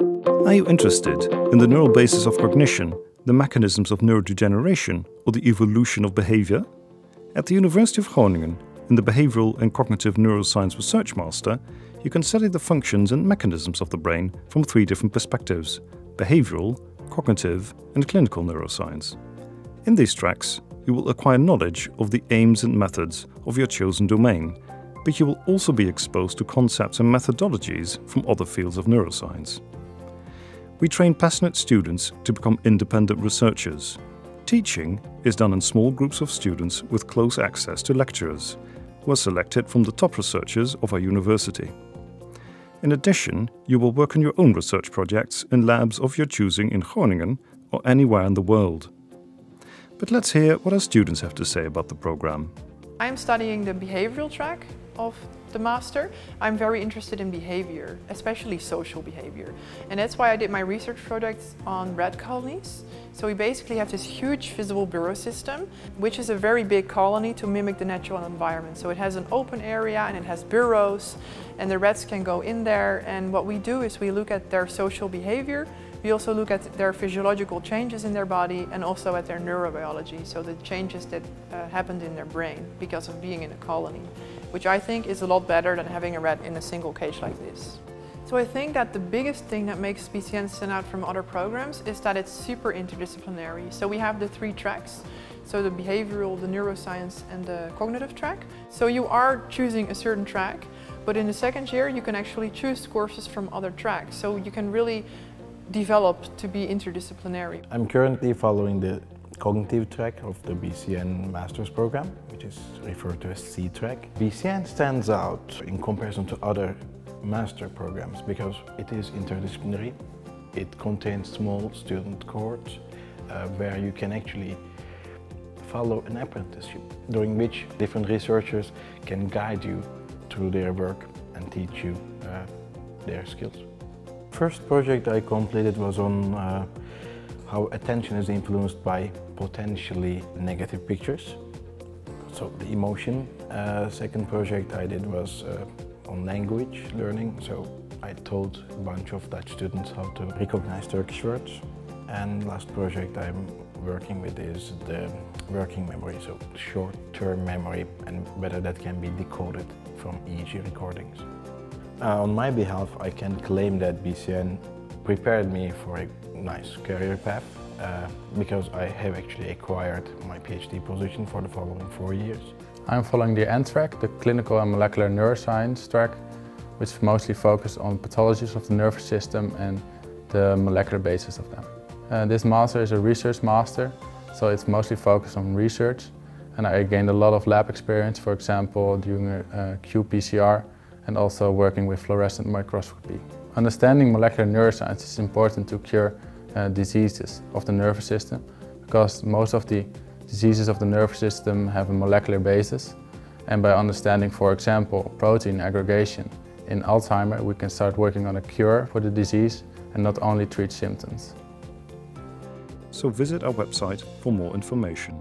Are you interested in the neural basis of cognition, the mechanisms of neurodegeneration, or the evolution of behavior? At the University of Groningen, in the Behavioral and Cognitive Neuroscience Research Master, you can study the functions and mechanisms of the brain from three different perspectives behavioral, cognitive, and clinical neuroscience. In these tracks, you will acquire knowledge of the aims and methods of your chosen domain, but you will also be exposed to concepts and methodologies from other fields of neuroscience. We train passionate students to become independent researchers. Teaching is done in small groups of students with close access to lecturers, who are selected from the top researchers of our university. In addition, you will work on your own research projects in labs of your choosing in Groningen or anywhere in the world. But let's hear what our students have to say about the program. I'm studying the behavioral track of the master. I'm very interested in behavior, especially social behavior. And that's why I did my research project on rat colonies. So we basically have this huge visible burrow system, which is a very big colony to mimic the natural environment. So it has an open area and it has burrows and the rats can go in there. And what we do is we look at their social behavior we also look at their physiological changes in their body and also at their neurobiology, so the changes that uh, happened in their brain because of being in a colony, which I think is a lot better than having a rat in a single cage like this. So I think that the biggest thing that makes BCN stand out from other programs is that it's super interdisciplinary. So we have the three tracks, so the behavioral, the neuroscience and the cognitive track. So you are choosing a certain track, but in the second year you can actually choose courses from other tracks. So you can really develop to be interdisciplinary? I'm currently following the cognitive track of the BCN Masters program, which is referred to as C-track. BCN stands out in comparison to other master programs because it is interdisciplinary. It contains small student cohorts uh, where you can actually follow an apprenticeship during which different researchers can guide you through their work and teach you uh, their skills. First project I completed was on uh, how attention is influenced by potentially negative pictures. So the emotion. Uh, second project I did was uh, on language learning. So I taught a bunch of Dutch students how to recognize Turkish words. And last project I'm working with is the working memory, so short-term memory and whether that can be decoded from EEG recordings. Uh, on my behalf, I can claim that BCN prepared me for a nice career path uh, because I have actually acquired my PhD position for the following four years. I'm following the N track, the clinical and molecular neuroscience track, which mostly focuses on pathologies of the nervous system and the molecular basis of them. Uh, this master is a research master, so it's mostly focused on research. And I gained a lot of lab experience, for example, doing a, a qPCR and also working with fluorescent microscopy. Understanding molecular neuroscience is important to cure uh, diseases of the nervous system because most of the diseases of the nervous system have a molecular basis and by understanding, for example, protein aggregation in Alzheimer, we can start working on a cure for the disease and not only treat symptoms. So visit our website for more information.